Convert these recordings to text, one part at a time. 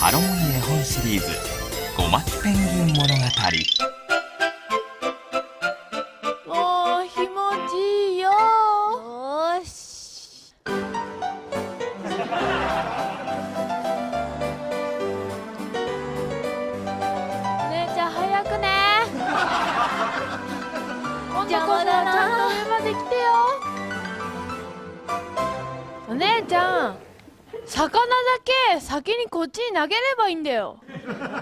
ハロモニ絵本シリーズ「ごまきペンギン物語」おー気持ちいいよ。よし。姉ちゃん早くね。今度こそ邪魔だなちゃんと上まで来てよ。お姉ちゃん。魚だけ先にこっちに投げればいいんだよ。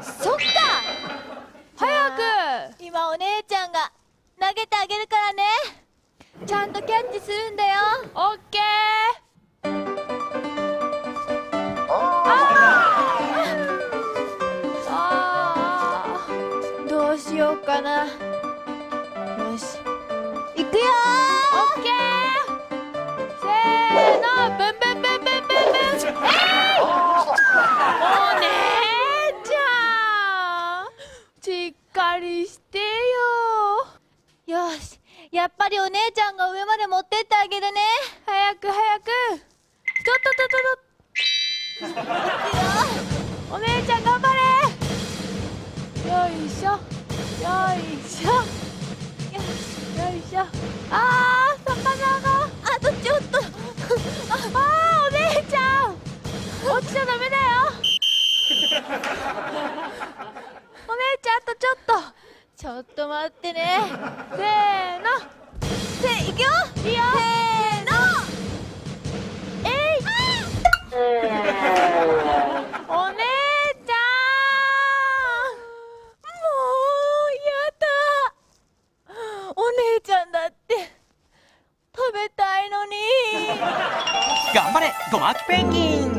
そっか。早く。今お姉ちゃんが投げてあげるからね。ちゃんとキャッチするんだよ。オッケー。あー。どうしようかな。よしかりしてよ。よし。やっぱりお姉ちゃんが上まで持ってってあげるね。早く早く。ちょっととと。とお姉ちゃん頑張れ。よいしょ。よいしょ。よいしょ。ああちょっと待ってね。せーの。せいくよ。いいよ。せーの。えい。お姉ちゃん。もうやだ。お姉ちゃんだって。食べたいのに。頑張れごまきペンギン